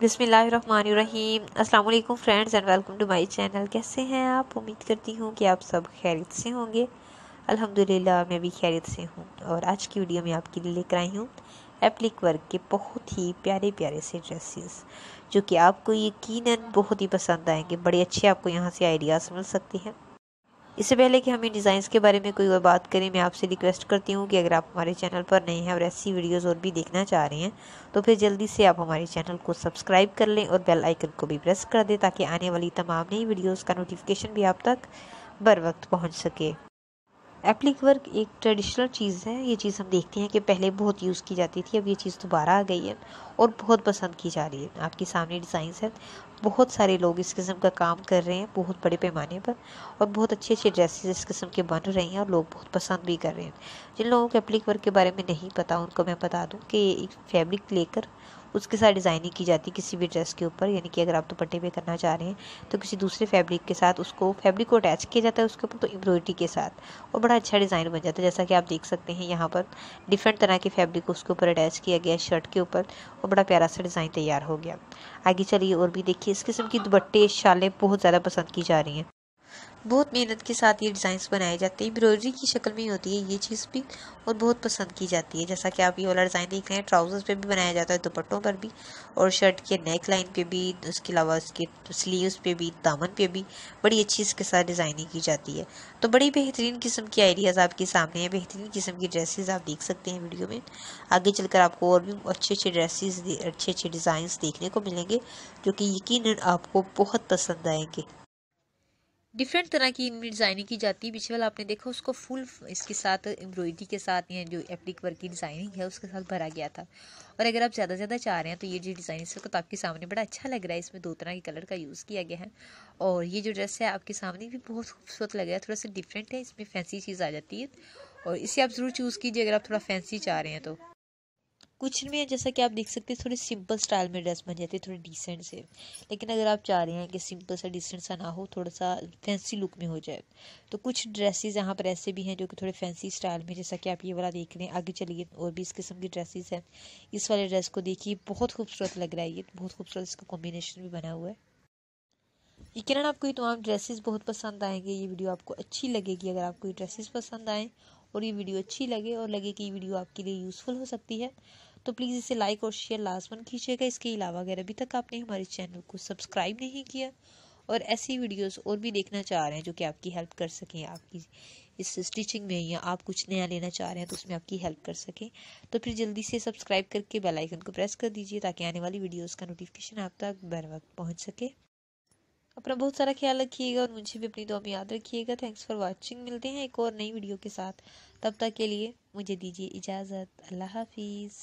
बिसमीम अल्लाम friends and welcome to my channel. कैसे हैं आप? उम्मीद करती हूँ कि आप सब खैरियत से होंगे। अल्हम्दुलिल्लाह, मैं भी खैरियत से हूँ। और आज की वीडियो में आपके लिए लेकर आई हूँ एप्लिक वर्क के बहुत ही प्यारे प्यारे से ड्रेसेस जो कि आपको यकीनन बहुत ही पसंद आएँगे। बड़े अच्छे आपको यहाँ से आइडियाज़ मिल सकते हैं। इससे पहले कि हम इन डिज़ाइंस के बारे में कोई और बात करें, मैं आपसे रिक्वेस्ट करती हूँ कि अगर आप हमारे चैनल पर नए हैं और ऐसी वीडियोस और भी देखना चाह रहे हैं तो फिर जल्दी से आप हमारे चैनल को सब्सक्राइब कर लें और बेल आइकन को भी प्रेस कर दें, ताकि आने वाली तमाम नई वीडियोज़ का नोटिफिकेशन भी आप तक बर वक्त पहुँच सके। एप्लिक वर्क एक ट्रेडिशनल चीज़ है। ये चीज़ हम देखते हैं कि पहले बहुत यूज़ की जाती थी, अब ये चीज़ दोबारा आ गई है और बहुत पसंद की जा रही है। आपके सामने डिज़ाइंस हैं। बहुत सारे लोग इस किस्म का काम कर रहे हैं, बहुत बड़े पैमाने पर और बहुत अच्छे अच्छे ड्रेसेस इस किस्म के बन रहे हैं और लोग बहुत पसंद भी कर रहे हैं। जिन लोगों को एप्लिक वर्क के बारे में नहीं पता, उनको मैं बता दूँ कि एक फैब्रिक लेकर उसके साथ डिज़ाइनिंग की जाती है किसी भी ड्रेस के ऊपर, यानी कि अगर आप दुपट्टे तो पे करना चाह रहे हैं तो किसी दूसरे फैब्रिक के साथ उसको, फैब्रिक को अटैच किया जाता है उसके ऊपर तो एम्ब्रॉयडरी के साथ। और बड़ा अच्छा डिज़ाइन बन जाता है, जैसा कि आप देख सकते हैं यहाँ पर डिफरेंट तरह के फैब्रिक को उसके ऊपर अटैच किया गया शर्ट के ऊपर, और बड़ा प्यारा सा डिज़ाइन तैयार हो गया। आगे चलिए और भी देखिए, इस किस्म की दुपट्टे शालें बहुत ज़्यादा पसंद की जा रही हैं। बहुत मेहनत के साथ ये डिज़ाइंस बनाए जाते हैं। एम्ब्रॉयडरी की शक्ल में होती है ये चीज़ भी और बहुत पसंद की जाती है। जैसा कि आप ये वाला डिज़ाइन देख रहे हैं ट्राउजर्स पे भी बनाया जाता है, दुपट्टों पर भी और शर्ट के नेक लाइन पे भी, उसके अलावा उसके स्लीव्स पे भी, दामन पे भी बड़ी अच्छी इसके साथ डिज़ाइनिंग की जाती है। तो बड़ी बेहतरीन किस्म की आइडियाज़ आपके सामने हैं, बेहतरीन किस्म की ड्रेसेस आप देख सकते हैं वीडियो में। आगे चलकर आपको और भी अच्छे अच्छे ड्रेसेस अच्छे अच्छे डिज़ाइंस देखने को मिलेंगे, जो कि यकीन आपको बहुत पसंद आएँगे। डिफरेंट तरह की इनमें डिज़ाइनिंग की जाती है। पीछे वाला आपने देखा, उसको फुल इसके साथ एम्ब्रॉयडरी के साथ या जो एप्लिक वर्क की डिज़ाइनिंग है, उसके साथ भरा गया था। और अगर आप ज़्यादा ज़्यादा चाह रहे हैं तो ये जो डिज़ाइन है तो आपके सामने बड़ा अच्छा लग रहा है। इसमें दो तरह के कलर का यूज़ किया गया है। और ये जो ड्रेस है, आपके सामने भी बहुत खूबसूरत लग रहा है। थोड़ा सा डिफरेंट है, इसमें फैंसी चीज़ आ जाती है। और इसे आप ज़रूर चूज़ कीजिए, अगर आप थोड़ा फैंसी चाह रहे हैं तो। कुछ में जैसा कि आप देख सकते हैं, थोड़ी सिंपल स्टाइल में ड्रेस बन जाती है, थोड़ी डिसेंट से। लेकिन अगर आप चाह रहे हैं कि सिंपल सा डिसेंट सा ना हो, थोड़ा सा फैंसी लुक में हो जाए तो कुछ ड्रेसेस यहाँ पर ऐसे भी हैं जो कि थोड़े फैंसी स्टाइल में जैसा कि आप ये वाला देख रहे हैं, आगे चलिए, और भी इस किस्म की ड्रेसेस हैं। इस वाले ड्रेस को देखिए, बहुत खूबसूरत लग रहा है ये, बहुत खूबसूरत इसका कॉम्बिनेशन भी बना हुआ है। यकीन आपको ये तमाम ड्रेसेस बहुत पसंद आएँगे, ये वीडियो आपको अच्छी लगेगी, अगर आपको ये ड्रेसेस पसंद आएँ, और ये वीडियो अच्छी लगे, और लगे कि ये वीडियो आपके लिए यूज़फुल हो सकती है तो प्लीज़ इसे लाइक और शेयर लाजमन कीजिएगा। इसके अलावा अगर अभी तक आपने हमारे चैनल को सब्सक्राइब नहीं किया और ऐसी वीडियोस और भी देखना चाह रहे हैं जो कि आपकी हेल्प कर सकें, आपकी इस स्टिचिंग में या आप कुछ नया लेना चाह रहे हैं तो उसमें आपकी हेल्प कर सकें तो फिर जल्दी से सब्सक्राइब करके बेल आइकन को प्रेस कर दीजिए ताकि आने वाली वीडियोस का नोटिफिकेशन आप तक बर वक्त पहुँच सके। अपना बहुत सारा ख्याल रखिएगा और मुझे भी अपनी दुआ में याद रखिएगा। थैंक्स फॉर वॉचिंग मिलते हैं एक और नई वीडियो के साथ। तब तक के लिए मुझे दीजिए इजाज़त। अल्लाह हाफिज़।